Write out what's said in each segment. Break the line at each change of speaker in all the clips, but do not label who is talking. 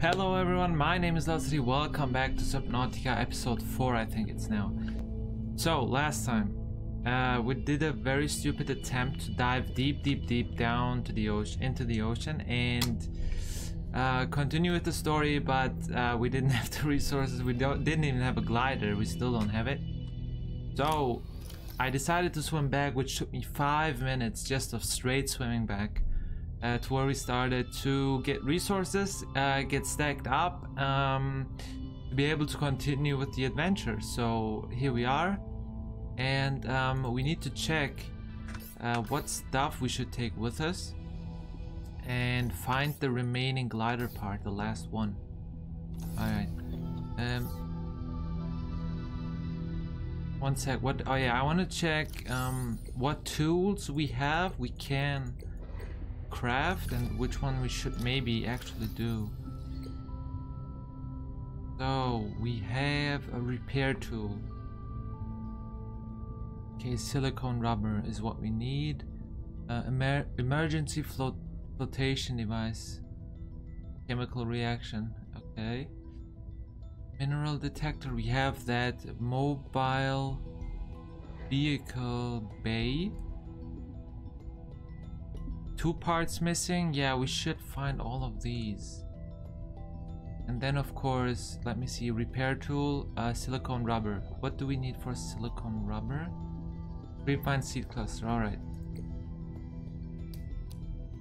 Hello everyone, my name is Lossity. Welcome back to Subnautica episode 4, I think it's now. So, last time, uh, we did a very stupid attempt to dive deep, deep, deep down to the ocean, into the ocean, and uh, continue with the story. But uh, we didn't have the resources. We didn't even have a glider. We still don't have it. So, I decided to swim back, which took me five minutes just of straight swimming back uh, to where we started to get resources, uh, get stacked up, um, to be able to continue with the adventure. So here we are, and um, we need to check uh, what stuff we should take with us and find the remaining glider part, the last one. Alright. Um, one sec. What? Oh yeah, I want to check um, what tools we have. We can craft and which one we should maybe actually do. So we have a repair tool. Okay, silicone rubber is what we need. Uh, emer emergency float flotation device. Chemical reaction. Okay. Mineral detector. We have that mobile vehicle bay. Two parts missing? Yeah, we should find all of these. And then of course, let me see, repair tool, uh, silicone rubber. What do we need for silicone rubber? Creepvine seed cluster, alright.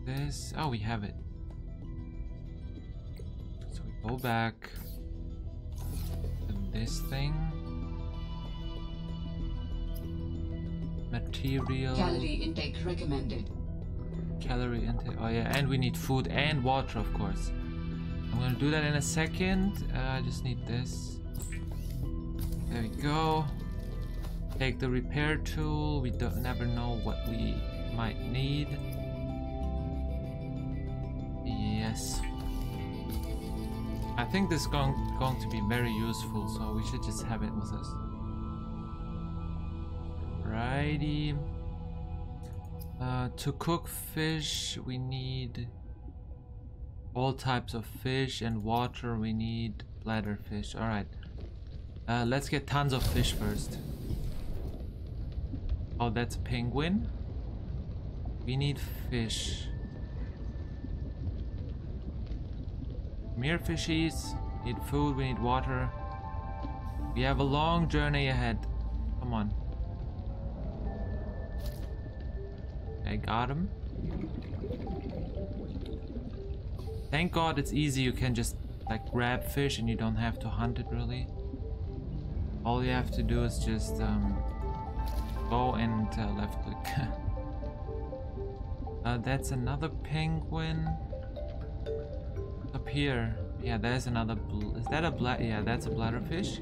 This, oh we have it. So we go back to this thing. Material.
Calorie intake recommended.
Calorie intake. Oh yeah, and we need food and water, of course. I'm gonna do that in a second. Uh, I just need this. There we go. Take the repair tool. We don't never know what we might need. Yes. I think this is going, going to be very useful, so we should just have it with us. Righty. Uh, to cook fish, we need all types of fish and water. We need bladder fish. All right. Uh, let's get tons of fish first. Oh, that's a penguin. We need fish. Mere fishies. Need food. We need water. We have a long journey ahead. Come on. Got him. Thank god it's easy, you can just like grab fish and you don't have to hunt it really. All you have to do is just um, go and uh, left click. uh, that's another penguin. Up here. Yeah, there's another is that a black yeah that's a bladderfish.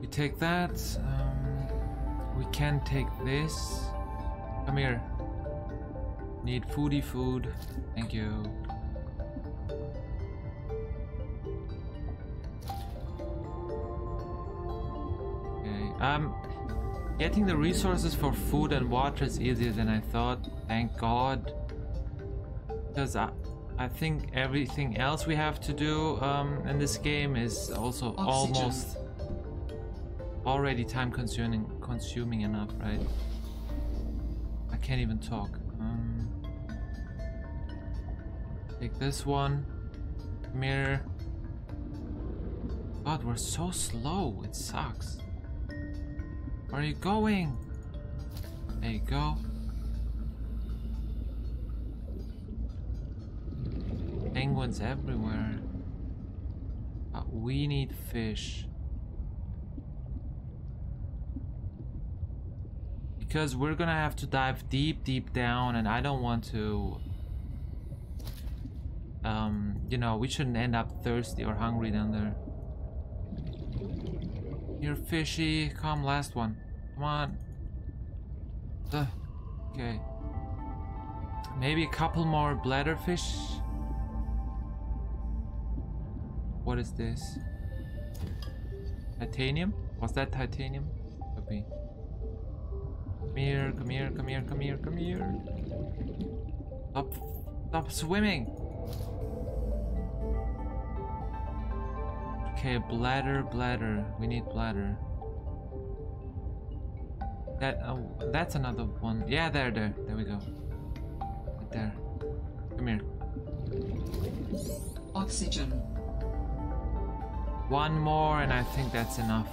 We take that. Um, we can take this. Come here. Need foodie food. Thank you. Okay. Um, getting the resources for food and water is easier than I thought. Thank God. Because I, I think everything else we have to do um, in this game is also Oxygen. almost already time consuming consuming enough, right? Can't even talk. Um, take this one. Mirror. God, we're so slow. It sucks. Where are you going? There you go. Penguins everywhere. Uh, we need fish. Because we're gonna have to dive deep deep down and I don't want to um you know we shouldn't end up thirsty or hungry down there. You're fishy. Come last one. Come on. Ugh. okay. Maybe a couple more bladderfish what is this? Titanium? Was that titanium? Could be here, come here, come here, come here, come here. Stop, stop swimming. Okay, bladder, bladder. We need bladder. That uh, that's another one. Yeah, there, there, there we go. Right there. Come here.
Oxygen.
One more, and I think that's enough.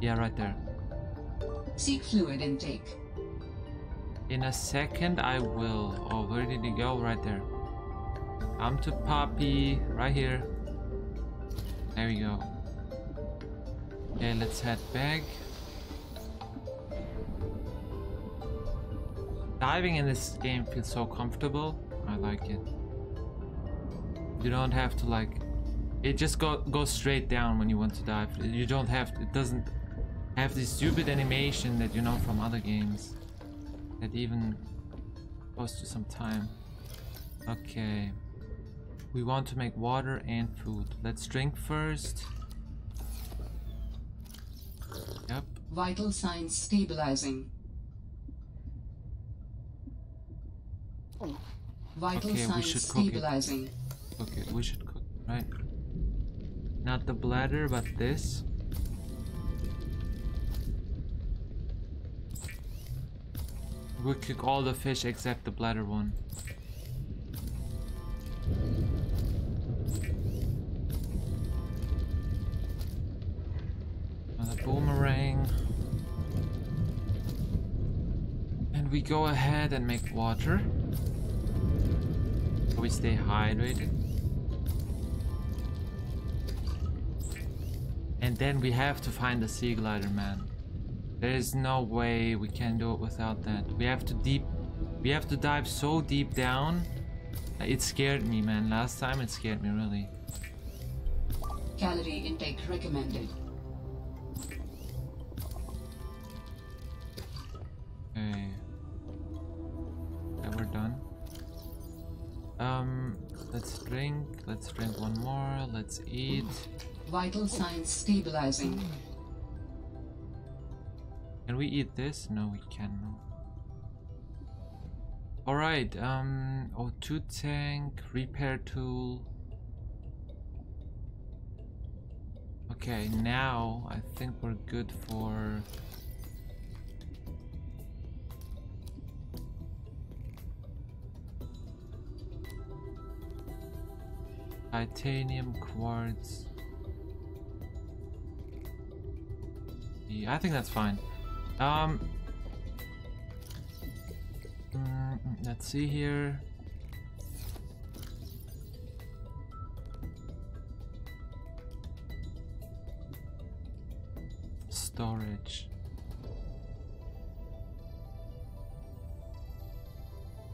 Yeah, right there.
Seek fluid intake.
In a second, I will. Oh, where did he go? Right there. I'm to Poppy. Right here. There we go. Okay, let's head back. Diving in this game feels so comfortable. I like it. You don't have to like it just go goes straight down when you want to dive. You don't have it doesn't have this stupid animation that you know from other games. That even goes to some time. Okay. We want to make water and food. Let's drink first. Yep.
Vital signs stabilizing. Vital
Okay, we
signs
should cook it.
stabilizing.
Cook it. We should cook, right? Not the bladder, but this. We cook all the fish except the bladder one. Another boomerang. And we go ahead and make water. So we stay hydrated. And then we have to find the sea glider, man. There is no way we can do it without that. We have to deep, we have to dive so deep down. It scared me, man. Last time it scared me really.
Calorie intake recommended.
Okay. Okay, we're done. Um, let's drink. Let's drink one more. Let's eat.
Vital signs stabilizing.
Can we eat this? No, we cannot. Alright, um, O2 tank, repair tool. Okay, now I think we're good for... Titanium, quartz. Yeah, I think that's fine. Um, mm, let's see here. Storage.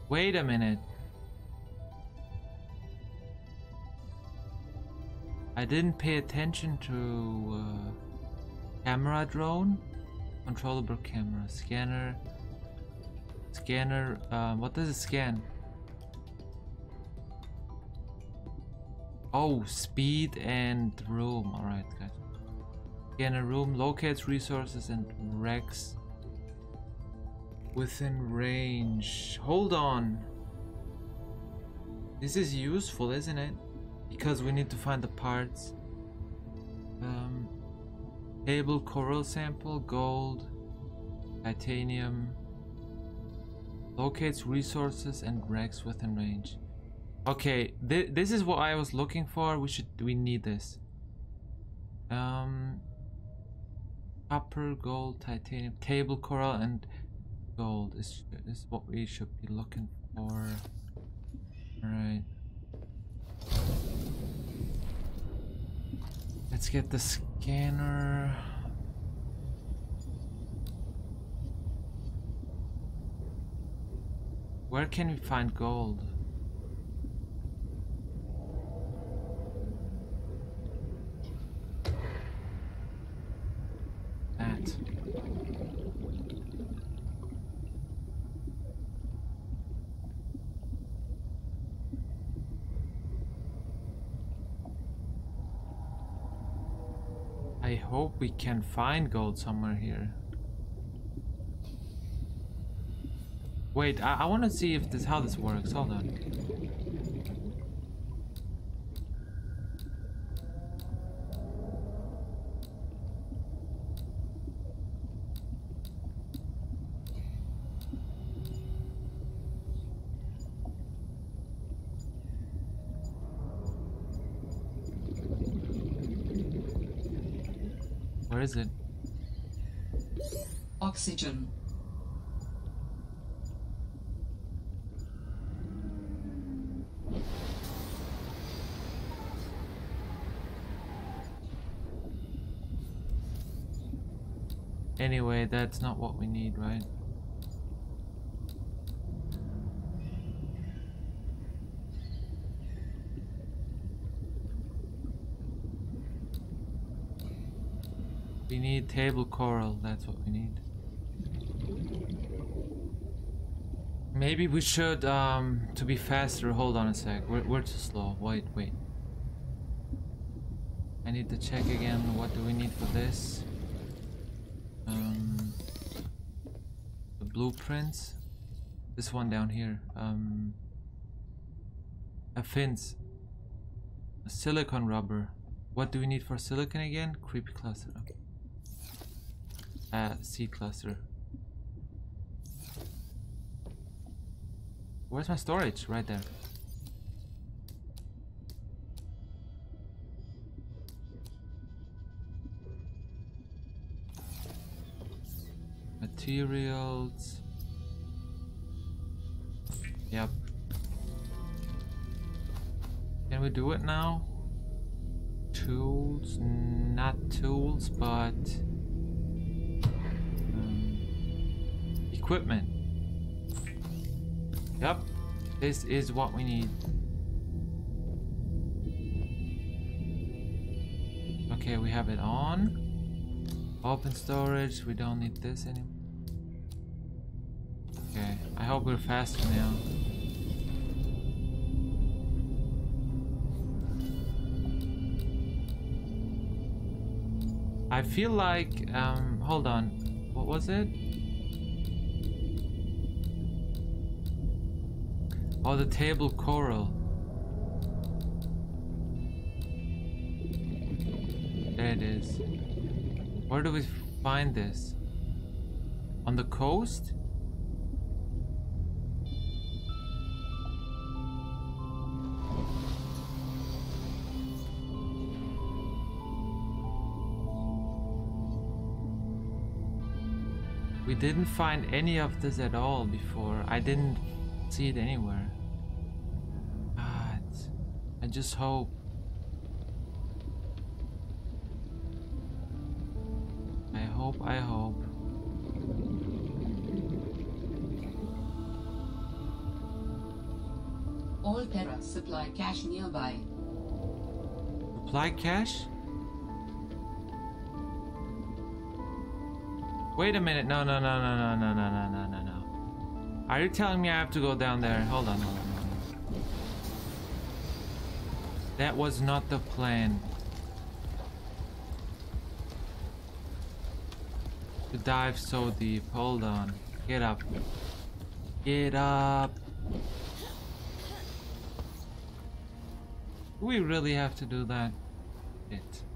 Wait a minute. I didn't pay attention to uh, camera drone. Controllable camera, scanner, scanner. Um, what does it scan? Oh, speed and room. All right, guys. Scanner room locates resources and wrecks within range. Hold on. This is useful, isn't it? Because we need to find the parts. Um, Table coral sample, gold, titanium. Locates resources and wrecks within range. Okay, th this is what I was looking for. We should we need this. Um copper, gold, titanium, table coral and gold is is what we should be looking for. Alright. Let's get the scanner. Where can we find gold? That. I hope we can find gold somewhere here. Wait, I, I want to see if this how this works. Hold on. Where is it?
Oxygen.
Anyway, that's not what we need, right? We need table coral, that's what we need. Maybe we should, um, to be faster, hold on a sec. We're, we're too slow. Wait, wait. I need to check again, what do we need for this? Blueprints. This one down here. Um, a fins. A silicon rubber. What do we need for silicon again? Creepy cluster. Okay. Uh, seed cluster. Where's my storage? Right there. Materials. Yep. Can we do it now? Tools, not tools, but um, equipment. Yep, this is what we need. Okay, we have it on. Open storage, we don't need this anymore. Hope we're faster now. I feel like, um, hold on, what was it? Oh, the table coral. There it is. Where do we find this? On the coast? We didn't find any of this at all before. I didn't see it anywhere. God, I just hope. I hope, I hope.
Alterra supply cache nearby.
Supply cache? Wait a minute. No, no, no, no, no, no, no, no, no, no, no. Are you telling me I have to go down there? Hold on, hold on. That was not the plan. To dive so deep. Hold on. Get up. Get up. Do we really have to do that? It.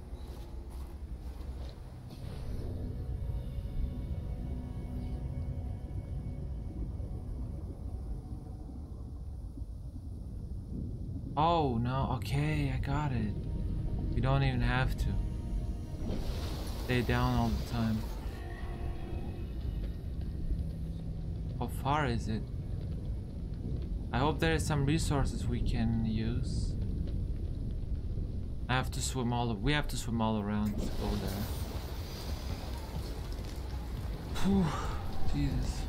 Oh, no. Okay, I got it. You don't even have to. Stay down all the time. How far is it? I hope there is some resources we can use. I have to swim all. We have to swim all around to go there. Jesus.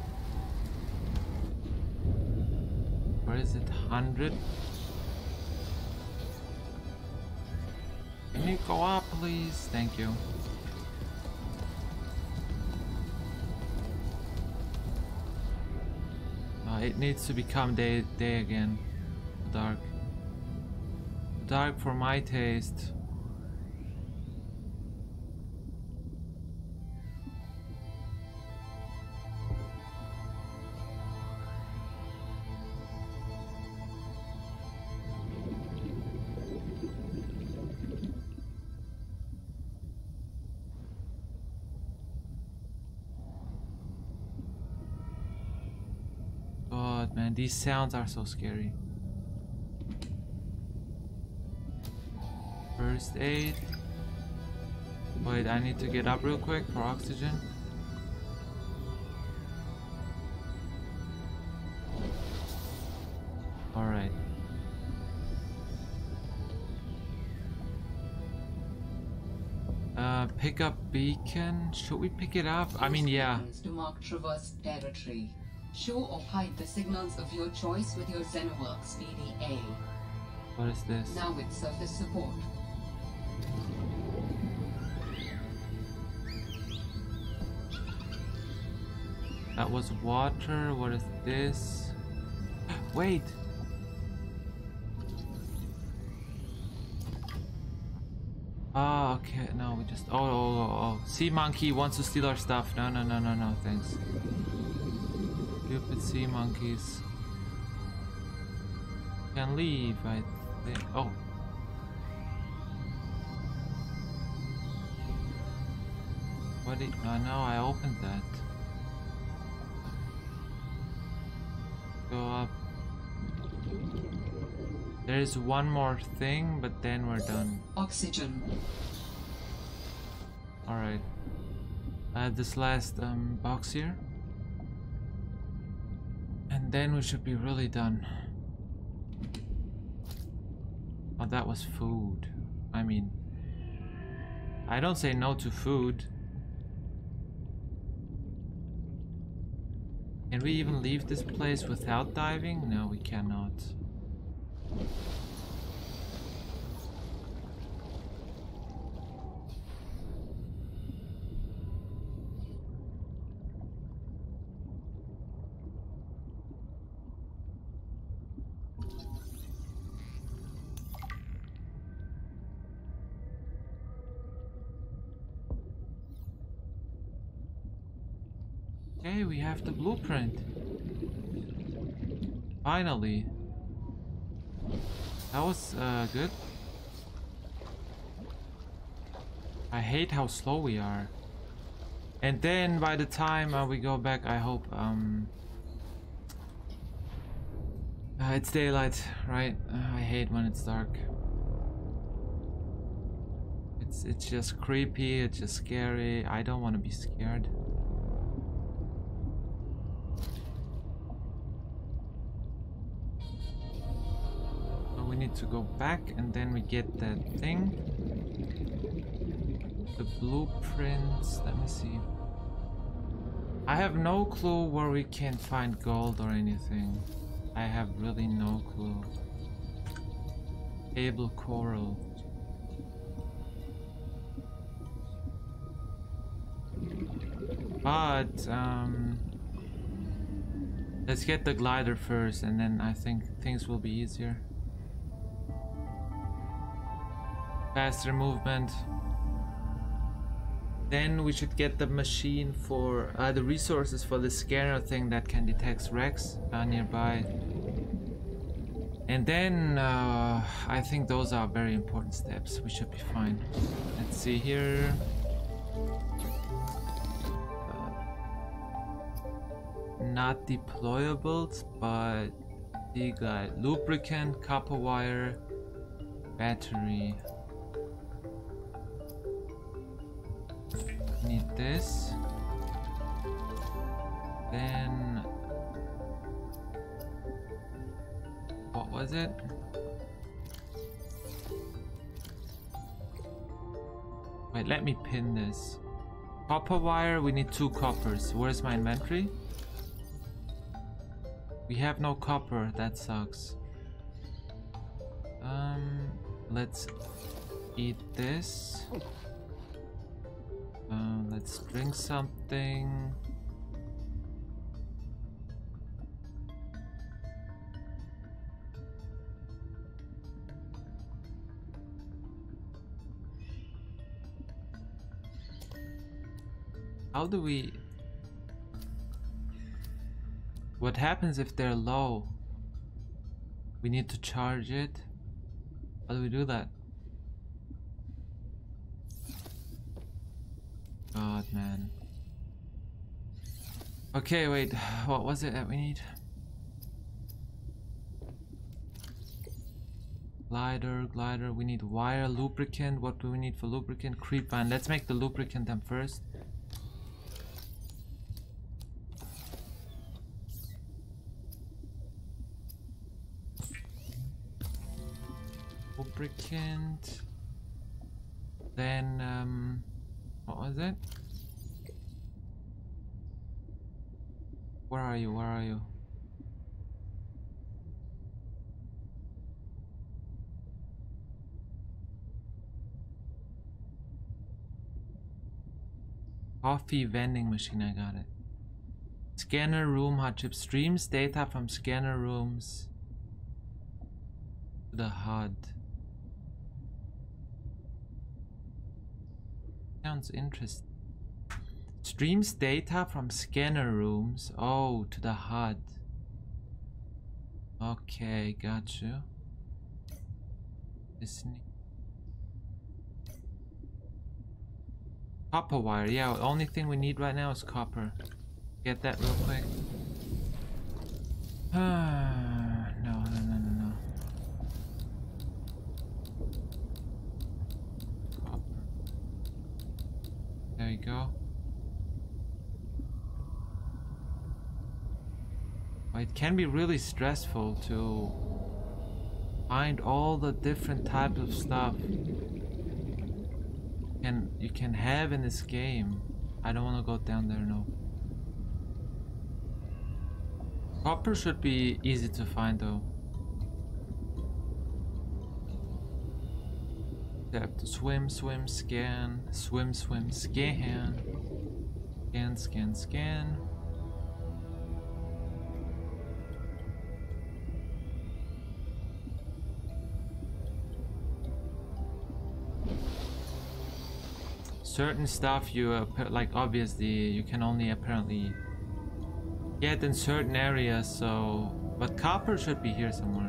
Where is it? Hundred. Can you go up, please? Thank you. Uh, it needs to become day day again. Dark. Dark for my taste. These sounds are so scary. First aid. Wait, I need to get up real quick for oxygen. Alright. Uh, pick up beacon. Should we pick it up? I mean, yeah.
To mark traverse territory. Show or hide the signals of your choice with your Xenoworks PDA.
What is this?
Now with surface support.
That was water. What is this? Wait. Oh, okay. No, we just. Oh, oh, oh, oh. Sea monkey wants to steal our stuff. No, no, no, no, no. Thanks. Stupid sea monkeys. Can leave, I think. Oh. What did. Oh, no, I opened that. Go up. There is one more thing, but then we're done.
Oxygen.
Alright. Uh, this last um, box here. Then we should be really done. Oh, that was food. I mean, I don't say no to food. Can we even leave this place without diving? No, we cannot. Okay, we have the blueprint. Finally. That was uh, good. I hate how slow we are. And then by the time uh, we go back, I hope um, uh, it's daylight, right? Uh, I hate when it's dark. It's it's just creepy. It's just scary. I don't want to be scared. Need to go back and then we get that thing. The blueprints. Let me see. I have no clue where we can find gold or anything. I have really no clue. Able coral. But, um... Let's get the glider first and then I think things will be easier. Faster movement. Then we should get the machine for uh, the resources for the scanner thing that can detect wrecks uh, nearby. And then uh, I think those are very important steps. We should be fine. Let's see here. Uh, not deployables, but the guy lubricant, copper wire, battery. Need this. Then what was it? Wait, let me pin this. Copper wire, we need two coppers. Where's my inventory? We have no copper, that sucks. Um, let's eat this. Uh, let's drink something. How do we... What happens if they're low? We need to charge it? How do we do that? God, man. Okay, wait. What was it that we need? Glider, glider. We need wire, lubricant. What do we need for lubricant? Creep vine. Let's make the lubricant then first. Lubricant. Then, um, what was it? Where are you? Where are you? Coffee vending machine, I got it. Scanner room HUD chip streams data from scanner rooms to the HUD. Sounds interesting. Streams data from scanner rooms. Oh, to the HUD. Okay, got you. Listening. Copper wire. Yeah, only thing we need right now is copper. Get that real quick. Ah, no, no, no, no, no. Copper. There you go. It can be really stressful to find all the different types of stuff can you can have in this game. I don't want to go down there, no. Copper should be easy to find though. Have to swim, swim, scan, swim, swim, scan, scan, scan, scan. certain stuff you like obviously you can only apparently get in certain areas so but copper should be here somewhere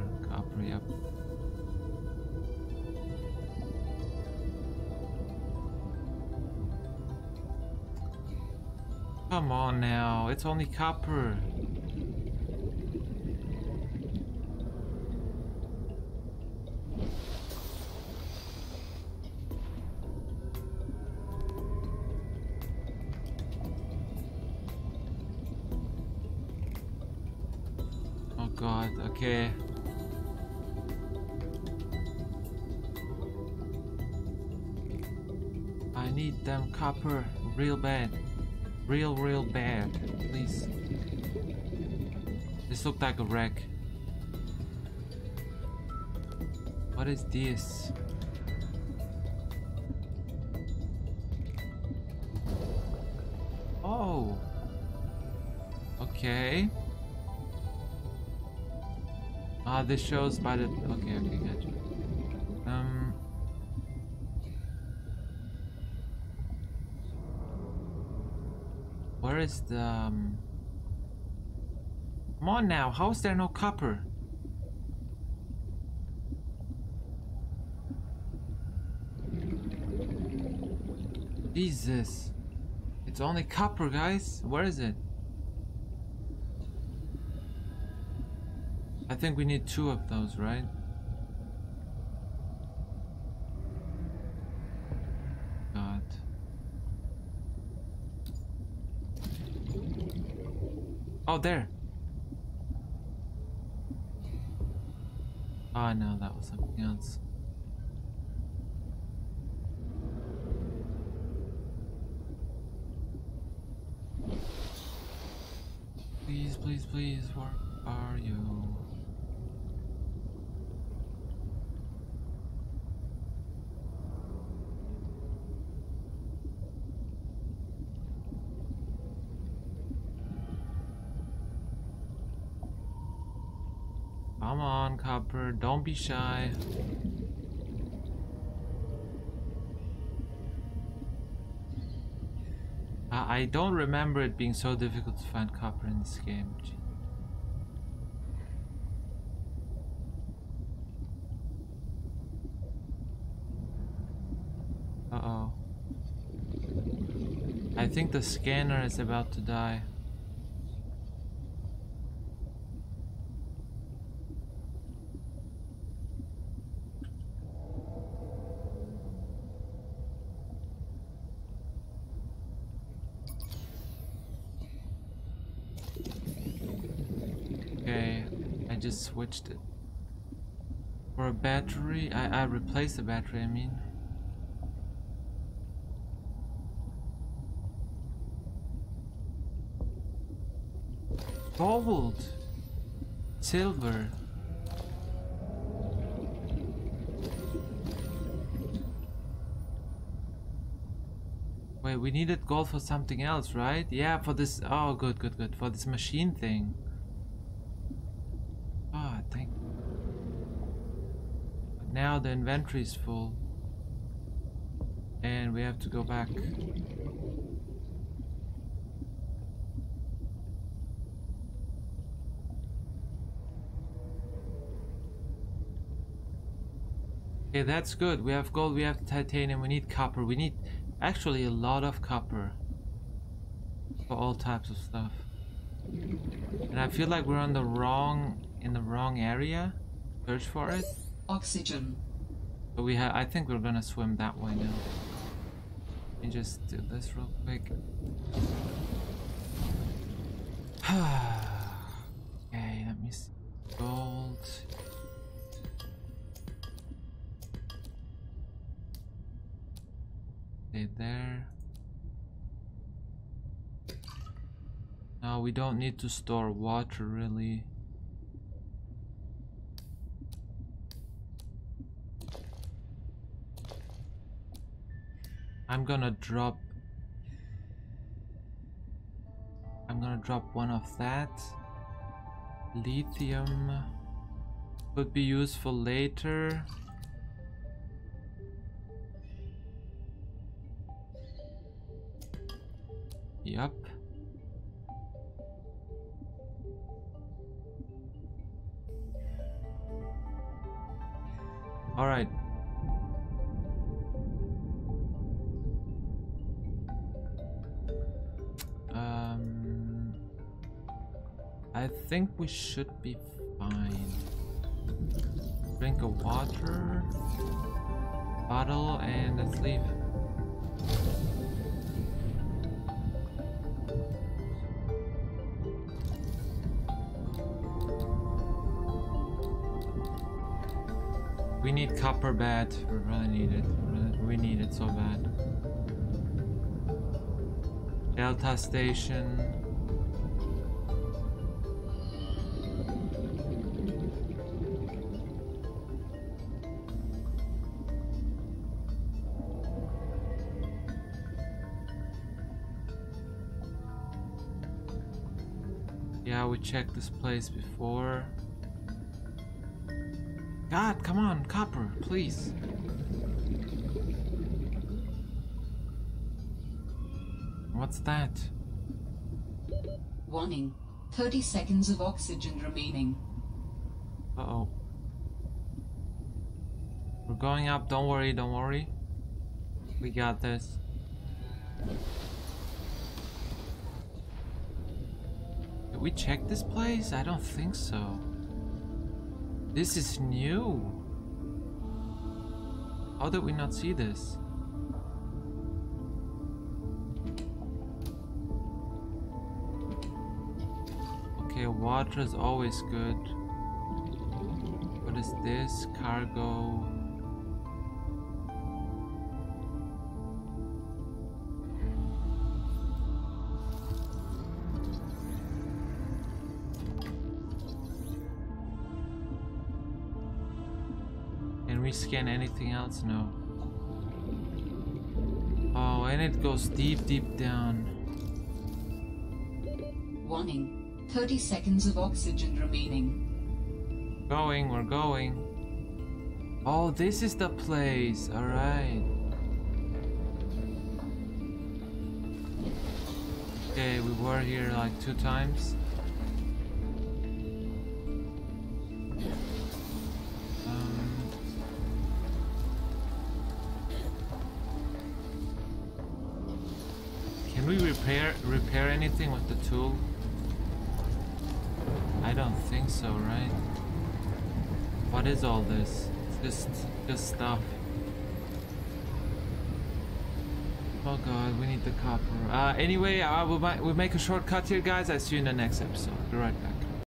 come on now it's only copper Oh god, Okay. I need them copper real bad. Real, real bad. Please. This looked like a wreck. What is this? Oh. Okay. Ah, this shows by the... Okay, okay, gotcha. Is the... Um... Come on now, how is there no copper? Jesus. It's only copper, guys. Where is it? I think we need two of those, right? God. Oh, there. Oh, no, that was something else. Please, please, please, where are you? Come on, Copper, don't be shy. I don't remember it being so difficult to find copper in this game. Uh-oh. I think the scanner is about to die. just switched it. For a battery, I, I replaced the battery, I mean. Gold! Silver! Wait, we needed gold for something else, right? Yeah, for this... Oh, good, good, good. For this machine thing. Ah, oh, thank... But now the inventory is full. And we have to go back. Okay, that's good. We have gold, we have titanium, we need copper, we need Actually, a lot of copper for all types of stuff. And I feel like we're on the wrong in the wrong area. Search for it.
Oxygen.
But we have. I think we're gonna swim that way now. Let me just do this real quick. okay, let me see. Gold. Stay there. Now we don't need to store water really. I'm gonna drop I'm gonna drop one of that. Lithium could be useful later. Yep. All I think we should be fine. Drink of water, bottle, and let's leave. We need copper bad. We really need it. We need it so bad. Delta station. Checked this place before. God, come on, copper, please. What's that?
Warning. 30 seconds of oxygen remaining.
Uh-oh. We're going up, don't worry, don't worry. We got this. We check this place? I don't think so. This is new. How did we not see this? Okay, water is always good. What is this? Cargo. Scan anything else? No. Oh, and it goes deep, deep down.
Warning. 30 seconds of oxygen remaining.
Going, we're going. Oh, this is the place. Alright. Okay, we were here like two times. Repair repair anything with the tool? I don't think so, right? What is all this? Just just stuff. Oh god, we need the copper. Uh, anyway, I will we'll make a short cut here, guys. I'll see you in the next episode. Be right back.